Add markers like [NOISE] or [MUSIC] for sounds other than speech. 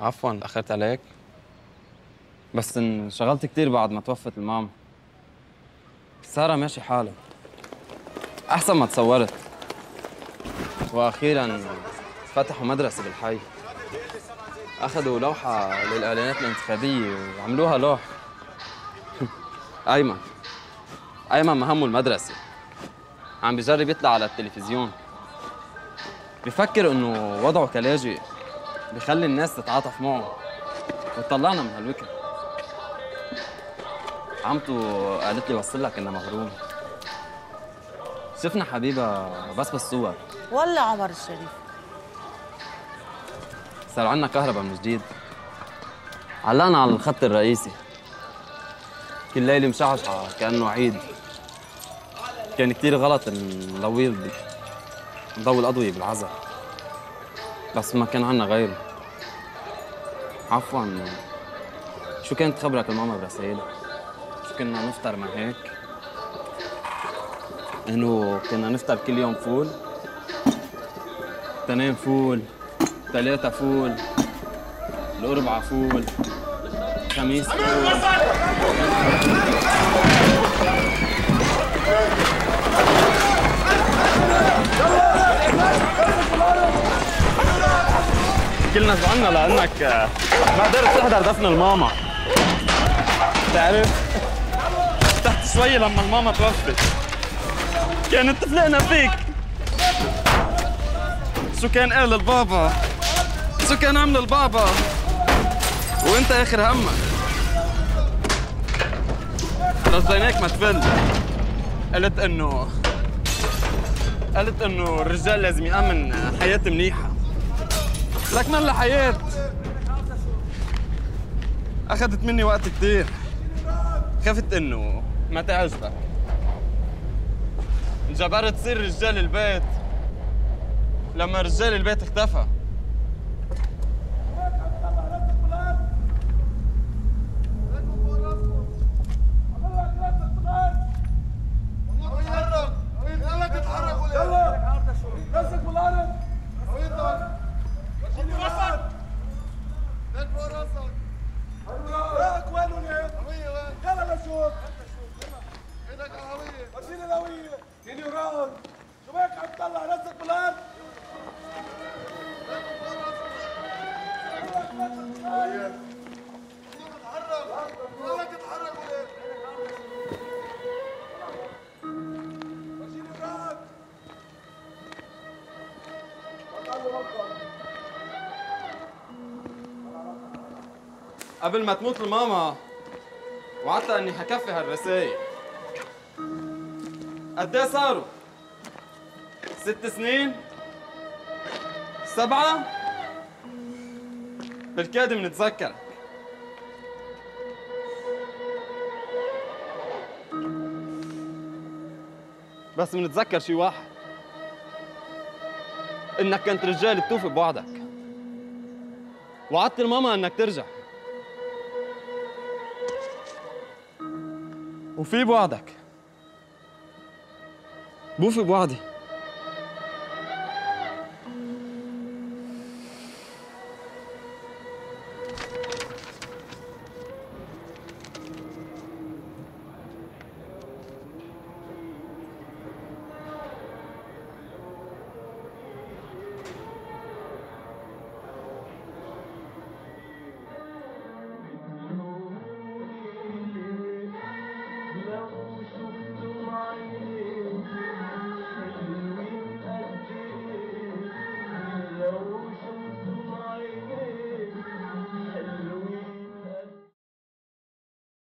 عفوا. أخرت عليك. بس انشغلت كتير بعد ما توفت الماما. سارة ماشي حالها أحسن ما تصورت. وأخيرا فتحوا مدرسة بالحي. أخذوا لوحة للإعلانات الانتخابية وعملوها لوح. [LAUGHS] أيمن. أيمن ما همه المدرسة. عم بجرب يطلع على التلفزيون. بفكر إنه وضعه كلاجئ. بخلي الناس تتعاطف معه. وطلعنا من هالوكر عمته قالت لي وصل لك انها مغرومه شفنا حبيبة بس بالصور ولا عمر الشريف. صار عندنا كهرباء من جديد. علقنا على الخط الرئيسي. كل ليلة مشعشعة كأنه عيد. كان كتير غلط نضوي نضوي الأضوية بالعزا بس ما كان عنا غيره. عفوا شو كانت خبرك الماما برسائلها؟ شو كنا نفطر مع هيك؟ إنه كنا نفطر كل يوم فول تنين فول ثلاثة فول الأربعة فول خميس فول كلنا زعلنا لأنك ما قدرت تحضر دفن الماما. بتعرف تحت شوي لما الماما توفت. كانت تفلقنا فيك. شو كان قال البابا؟ شو كان عمل البابا؟ وانت اخر همك. رجيناك ما تفل. قلت انه قلت انه الرجال لازم يأمن حياة منيحة. لك من حياة أخذت مني وقت كتير. خفت إنه ما تعجبك انجبرت تصير رجال البيت. لما رجال البيت اختفى. قبل ما تموت الماما وعدتها إني حكفي هالرسايل قد إيه صاروا؟ ست سنين؟ سبعة؟ بالكاد منتذكرك بس منتذكر شي واحد إنك كنت رجال بتوفي بوعدك. وعدت الماما إنك ترجع. وفي بوعدك. بوفي بوعدي.